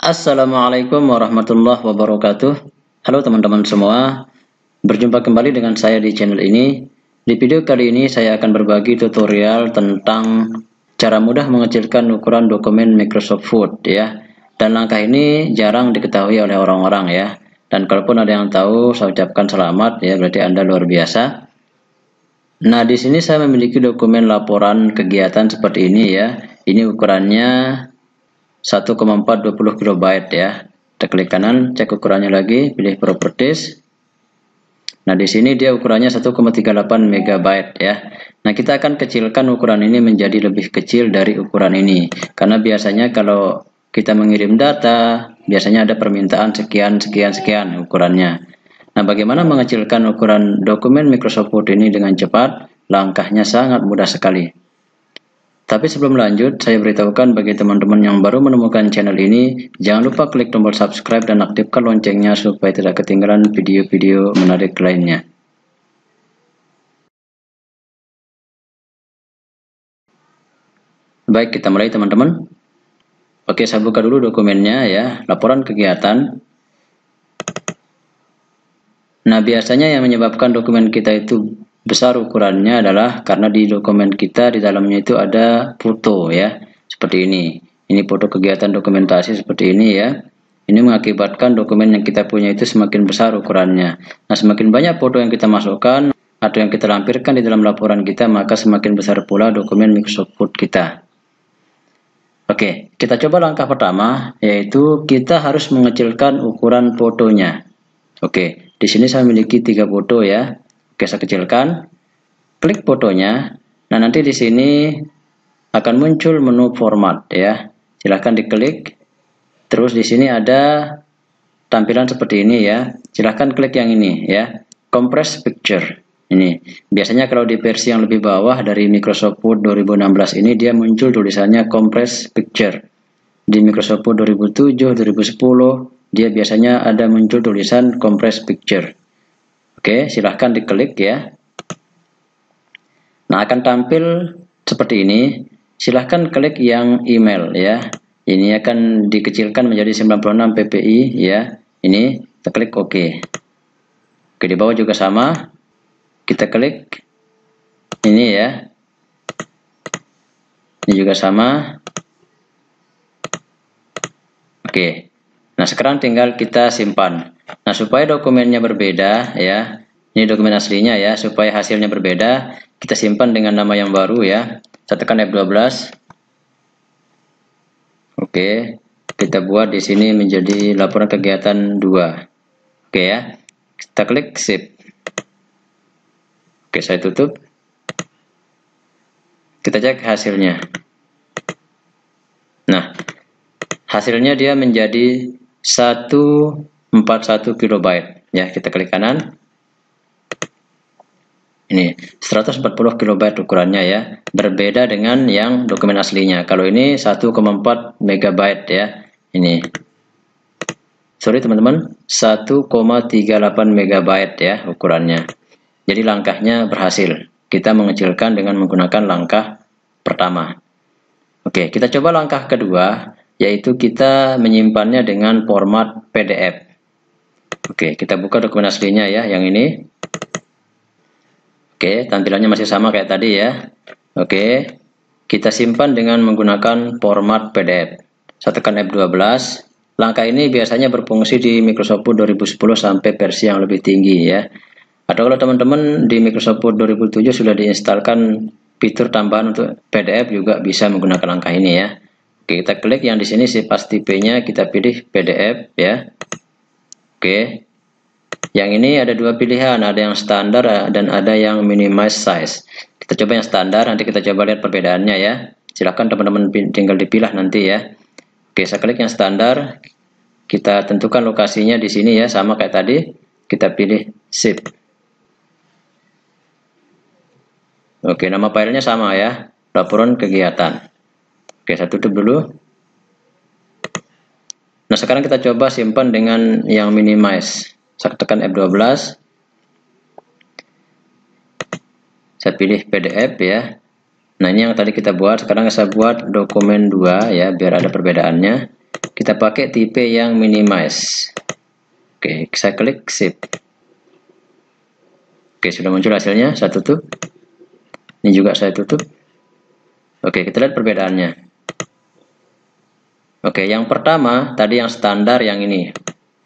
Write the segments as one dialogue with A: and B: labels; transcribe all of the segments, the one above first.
A: Assalamualaikum warahmatullahi wabarakatuh. Halo teman-teman semua. Berjumpa kembali dengan saya di channel ini. Di video kali ini saya akan berbagi tutorial tentang Cara mudah mengecilkan ukuran dokumen Microsoft Word ya. Dan langkah ini jarang diketahui oleh orang-orang ya. Dan kalaupun ada yang tahu saya ucapkan selamat ya. Berarti Anda luar biasa. Nah di sini saya memiliki dokumen laporan kegiatan seperti ini ya. Ini ukurannya 1,420 KB ya. Kita klik kanan, cek ukurannya lagi, pilih properties. Nah, di sini dia ukurannya 1,38 MB ya. Nah, kita akan kecilkan ukuran ini menjadi lebih kecil dari ukuran ini. Karena biasanya kalau kita mengirim data, biasanya ada permintaan sekian, sekian, sekian ukurannya. Nah, bagaimana mengecilkan ukuran dokumen Microsoft Word ini dengan cepat? Langkahnya sangat mudah sekali. Tapi sebelum lanjut, saya beritahukan bagi teman-teman yang baru menemukan channel ini, jangan lupa klik tombol subscribe dan aktifkan loncengnya supaya tidak ketinggalan video-video menarik lainnya. Baik, kita mulai teman-teman. Oke, saya buka dulu dokumennya ya, laporan kegiatan. Nah, biasanya yang menyebabkan dokumen kita itu besar ukurannya adalah karena di dokumen kita di dalamnya itu ada foto ya seperti ini ini foto kegiatan dokumentasi seperti ini ya ini mengakibatkan dokumen yang kita punya itu semakin besar ukurannya nah semakin banyak foto yang kita masukkan atau yang kita lampirkan di dalam laporan kita maka semakin besar pula dokumen Microsoft Word kita Oke, kita coba langkah pertama, yaitu kita harus mengecilkan ukuran fotonya. Oke, di sini saya memiliki tiga foto ya. Oke, saya kecilkan. Klik fotonya. Nah, nanti di sini akan muncul menu format ya. Silahkan diklik. Terus di sini ada tampilan seperti ini ya. Silahkan klik yang ini ya. Compress picture. Ini biasanya kalau di versi yang lebih bawah dari Microsoft Word 2016 ini dia muncul tulisannya compress picture. Di Microsoft Word 2007, 2010 dia biasanya ada muncul tulisan compress picture. Oke, silahkan diklik ya. Nah, akan tampil seperti ini. Silahkan klik yang email ya. Ini akan dikecilkan menjadi 96 ppi ya. Ini kita klik OK. Oke, di bawah juga sama. Kita klik ini ya. Ini juga sama. Oke. Nah, sekarang tinggal kita simpan. Nah, supaya dokumennya berbeda ya. Ini dokumen aslinya ya, supaya hasilnya berbeda, kita simpan dengan nama yang baru ya. Saya tekan F12. Oke, kita buat di sini menjadi laporan kegiatan 2. Oke ya. Kita klik save. Oke, saya tutup. Kita cek hasilnya. Nah, hasilnya dia menjadi satu 41 kilobyte. Ya kita klik kanan. Ini 140 kilobyte ukurannya ya. Berbeda dengan yang dokumen aslinya. Kalau ini 1,4 megabyte ya. Ini. Sorry teman-teman. 1,38 megabyte ya ukurannya. Jadi langkahnya berhasil. Kita mengecilkan dengan menggunakan langkah pertama. Oke kita coba langkah kedua yaitu kita menyimpannya dengan format PDF Oke, kita buka dokumen aslinya ya, yang ini. Oke, tampilannya masih sama kayak tadi ya. Oke, kita simpan dengan menggunakan format PDF. Saya tekan F12. Langkah ini biasanya berfungsi di Microsoft Word 2010 sampai versi yang lebih tinggi ya. Atau kalau teman-teman di Microsoft Word 2007 sudah diinstalkan fitur tambahan untuk PDF juga bisa menggunakan langkah ini ya. Oke, kita klik yang di sini si pas tipenya kita pilih PDF ya. Oke. Yang ini ada dua pilihan, ada yang standar eh, dan ada yang minimize size. Kita coba yang standar, nanti kita coba lihat perbedaannya ya. Silahkan teman-teman tinggal dipilah nanti ya. Oke, saya klik yang standar. Kita tentukan lokasinya di sini ya, sama kayak tadi. Kita pilih zip. Oke, nama filenya sama ya. Laporan kegiatan. Oke, saya tutup dulu. Nah, sekarang kita coba simpan dengan yang minimize. Saya tekan F12. Saya pilih PDF ya. Nah, ini yang tadi kita buat. Sekarang saya buat dokumen 2 ya, biar ada perbedaannya. kita pakai tipe yang minimize oke saya klik save oke sudah muncul hasilnya saya tutup ini juga saya tutup oke kita lihat perbedaannya oke yang pertama tadi yang standar yang ini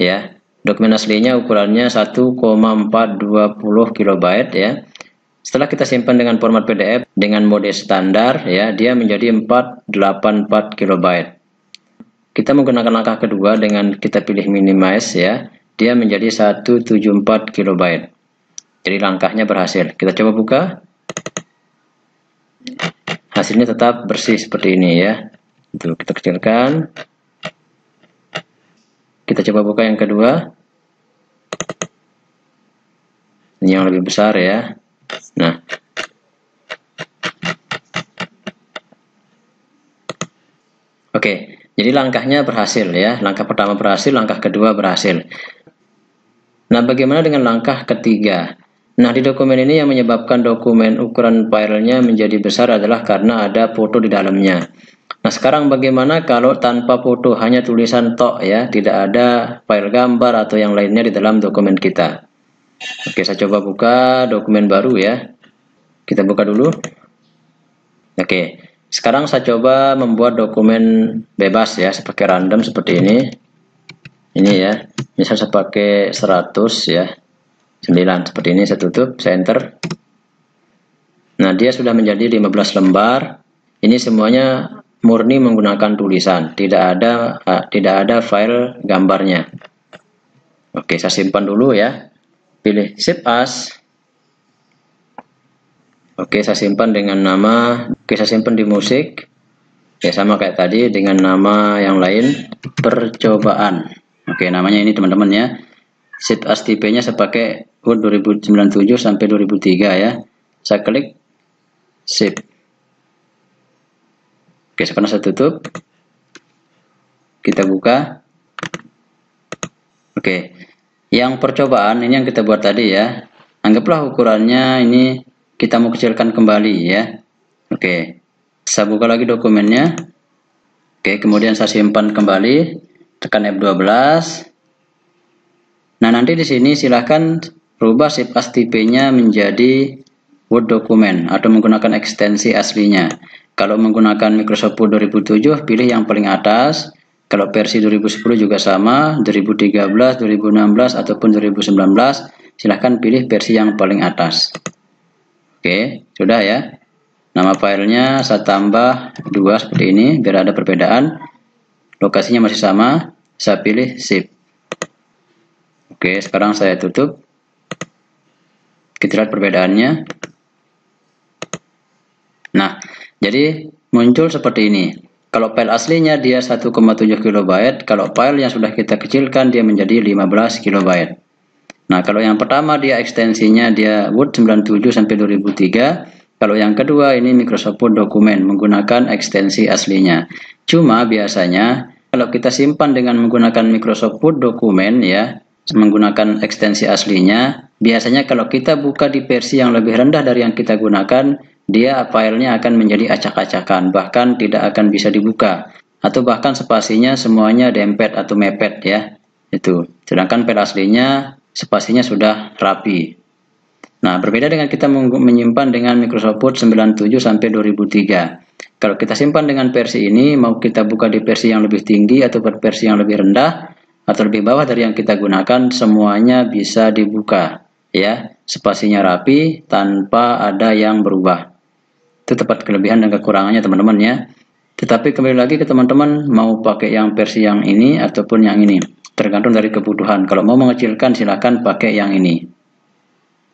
A: ya dokumen aslinya ukurannya 1,420 KB ya setelah kita simpan dengan format PDF dengan mode standar ya, dia menjadi 484 KB. Kita menggunakan langkah kedua dengan kita pilih minimize ya, dia menjadi 174 KB. Jadi langkahnya berhasil. Kita coba buka. Hasilnya tetap bersih seperti ini ya. Itu kita kecilkan. Kita coba buka yang kedua. Ini yang lebih besar ya. Nah, oke, jadi langkahnya berhasil ya. Langkah pertama berhasil, langkah kedua berhasil. Nah, bagaimana dengan langkah ketiga? Nah, di dokumen ini yang menyebabkan dokumen ukuran filenya menjadi besar adalah karena ada foto di dalamnya. Nah, sekarang bagaimana kalau tanpa foto, hanya tulisan tok ya, tidak ada file gambar atau yang lainnya di dalam dokumen kita. Oke, saya coba buka dokumen baru ya. Kita buka dulu. Oke, sekarang saya coba membuat dokumen bebas ya, sebagai random seperti ini. Ini ya, misal saya pakai 100 ya. 9 seperti ini saya tutup, saya enter. Nah, dia sudah menjadi 15 lembar. Ini semuanya murni menggunakan tulisan, tidak ada tidak ada file gambarnya. Oke, saya simpan dulu ya. Pilih save as. Oke saya simpan dengan nama. Oke saya simpan di musik. Ya sama kayak tadi dengan nama yang lain percobaan. Oke namanya ini teman-teman ya. Save as tipe nya saya pakai Word 2097 sampai 2003 ya. Saya klik save oke sekarang saya tutup kita buka oke yang percobaan ini yang kita buat tadi ya. Anggaplah ukurannya ini kita mau kecilkan kembali ya. Oke. Saya buka lagi dokumennya. Oke, kemudian saya simpan kembali. Tekan F12. Nah, nanti di sini silahkan rubah save as tipe-nya menjadi Word dokumen atau menggunakan ekstensi aslinya. Kalau menggunakan Microsoft Word 2007, pilih yang paling atas. Kalau versi 2010 juga sama, 2013, 2016 ataupun 2019, silahkan pilih versi yang paling atas. Oke, sudah ya. Nama filenya saya tambah dua seperti ini biar ada perbedaan. Lokasinya masih sama, saya pilih save. Oke, sekarang saya tutup. Kita lihat perbedaannya. Nah, jadi muncul seperti ini. Kalau file aslinya dia 1,7 KB, kalau file yang sudah kita kecilkan dia menjadi 15 KB. Nah, kalau yang pertama dia ekstensinya dia Word 97 sampai 2003. Kalau yang kedua ini Microsoft Word dokumen menggunakan ekstensi aslinya. Cuma biasanya kalau kita simpan dengan menggunakan Microsoft Word dokumen ya, menggunakan ekstensi aslinya, biasanya kalau kita buka di versi yang lebih rendah dari yang kita gunakan, dia filenya akan menjadi acak-acakan, bahkan tidak akan bisa dibuka. Atau bahkan spasinya semuanya dempet atau mepet ya. Itu. Sedangkan file aslinya spasinya sudah rapi. Nah, berbeda dengan kita menyimpan dengan Microsoft Word 97 sampai 2003. Kalau kita simpan dengan versi ini, mau kita buka di versi yang lebih tinggi atau versi yang lebih rendah atau lebih bawah dari yang kita gunakan, semuanya bisa dibuka ya. Spasinya rapi tanpa ada yang berubah. Itu tepat kelebihan dan kekurangannya teman-teman ya. Tetapi kembali lagi ke teman-teman mau pakai yang versi yang ini ataupun yang ini. Tergantung dari kebutuhan. Kalau mau mengecilkan silahkan pakai yang ini.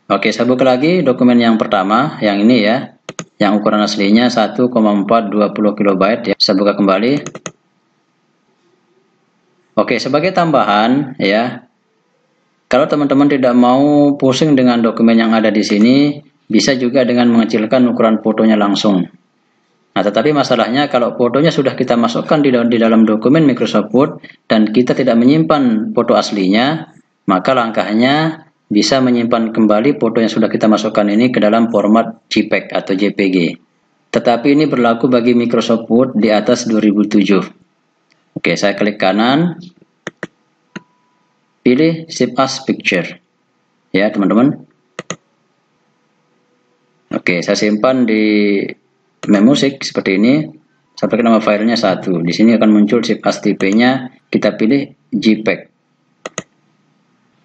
A: Oke saya buka lagi dokumen yang pertama yang ini ya. Yang ukuran aslinya 1,420 KB ya. Saya buka kembali oke sebagai tambahan ya kalau teman-teman tidak mau pusing dengan dokumen yang ada di sini bisa juga dengan mengecilkan ukuran fotonya langsung. Nah, tetapi masalahnya kalau fotonya sudah kita masukkan di di dalam dokumen Microsoft Word dan kita tidak menyimpan foto aslinya, maka langkahnya bisa menyimpan kembali foto yang sudah kita masukkan ini ke dalam format JPEG atau JPG. Tetapi ini berlaku bagi Microsoft Word di atas 2007. Oke, saya klik kanan, pilih Save As Picture. Ya, teman-teman. Oke, saya simpan di memusik seperti ini. Saya pakai nama filenya satu. Di sini akan muncul Save As tipe-nya. Kita pilih JPEG.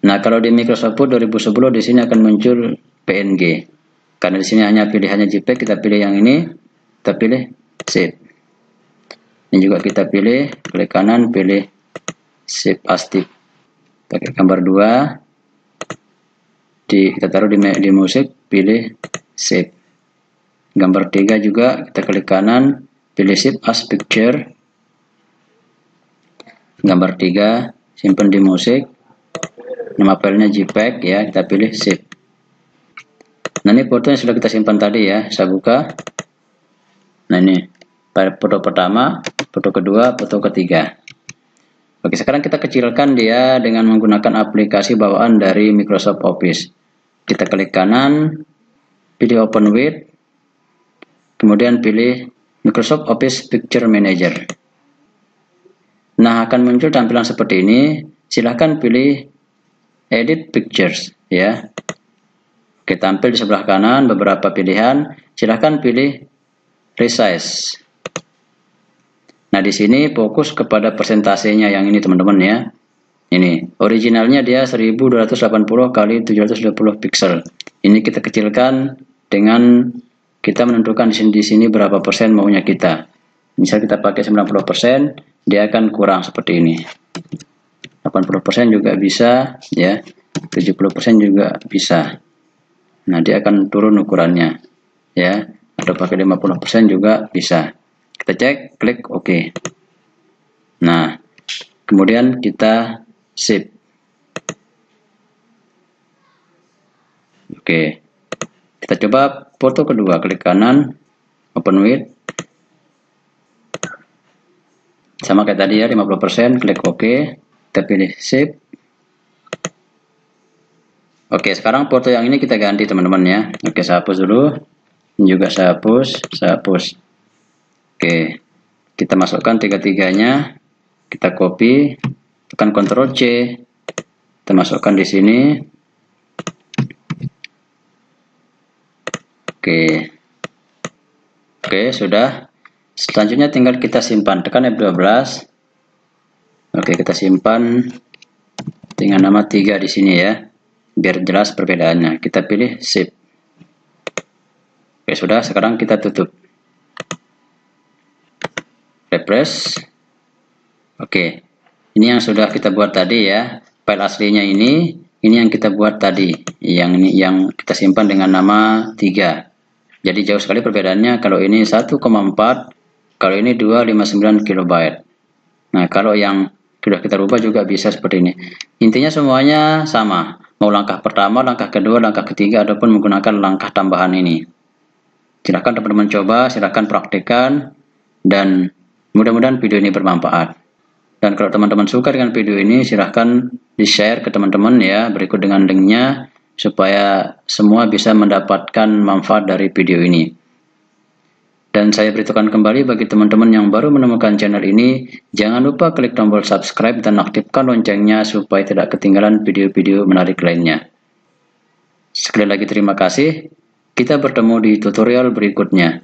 A: Nah, kalau di Microsoft Word 2010 di sini akan muncul PNG. Karena di sini hanya pilihannya JPEG, kita pilih yang ini. Kita pilih Save. Ini juga kita pilih, klik kanan, pilih Save As Tip. Pakai gambar dua. Di, kita taruh di, di musik, pilih Save. Gambar tiga juga, kita klik kanan, pilih Save As Picture. Gambar tiga, simpan di musik. Nama filenya JPEG ya, kita pilih Save. Nah ini foto yang sudah kita simpan tadi ya, saya buka. Nah ini foto pertama, foto kedua, foto ketiga. Oke, sekarang kita kecilkan dia dengan menggunakan aplikasi bawaan dari Microsoft Office. Kita klik kanan, pilih Open With, kemudian pilih Microsoft Office Picture Manager. Nah, akan muncul tampilan seperti ini. Silahkan pilih Edit Pictures, ya. Oke, tampil di sebelah kanan beberapa pilihan. Silahkan pilih Resize. Nah, di sini fokus kepada persentasenya yang ini teman-teman ya. Ini, originalnya dia 1280 kali 720 pixel. Ini kita kecilkan dengan kita menentukan di sini, di sini berapa persen maunya kita. Misal kita pakai 90 persen, dia akan kurang seperti ini. 80 persen juga bisa, ya. 70 persen juga bisa. Nah, dia akan turun ukurannya. Ya, atau pakai 50% juga bisa. Kita cek, klik OK. Nah, kemudian kita save. Oke. Kita coba foto kedua, klik kanan, open with. Sama kayak tadi ya, 50%, klik OK. Kita pilih save. Oke, sekarang foto yang ini kita ganti teman-teman ya. Oke, saya hapus dulu. Ini juga saya hapus, saya hapus. Oke, kita masukkan tiga-tiganya. Kita copy, tekan Ctrl C. Kita masukkan di sini. Oke. Oke, sudah. Selanjutnya tinggal kita simpan. Tekan F12. Oke, kita simpan dengan nama tiga di sini ya biar jelas perbedaannya kita pilih save oke sudah sekarang kita tutup refresh oke. Ini yang sudah kita buat tadi ya. File aslinya ini ini yang kita buat tadi. Yang ini yang kita simpan dengan nama 3 jadi jauh sekali perbedaannya kalau ini 1,4 kalau ini 259 kilobyte. Nah kalau yang sudah kita rubah juga bisa seperti ini. Intinya semuanya sama. Mau langkah pertama, langkah kedua, langkah ketiga, ataupun menggunakan langkah tambahan ini. Silahkan teman-teman coba, silahkan praktekkan, dan mudah-mudahan video ini bermanfaat. Dan kalau teman-teman suka dengan video ini, silahkan di-share ke teman-teman ya, berikut dengan linknya, supaya semua bisa mendapatkan manfaat dari video ini. Dan saya beritahukan kembali bagi teman-teman yang baru menemukan channel ini, jangan lupa klik tombol subscribe dan aktifkan loncengnya supaya tidak ketinggalan video-video menarik lainnya. Sekali lagi terima kasih. Kita bertemu di tutorial berikutnya.